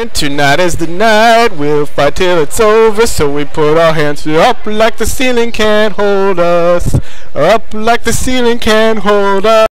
And tonight is the night, we'll fight till it's over. So we put our hands up like the ceiling can't hold us. Up like the ceiling can't hold us.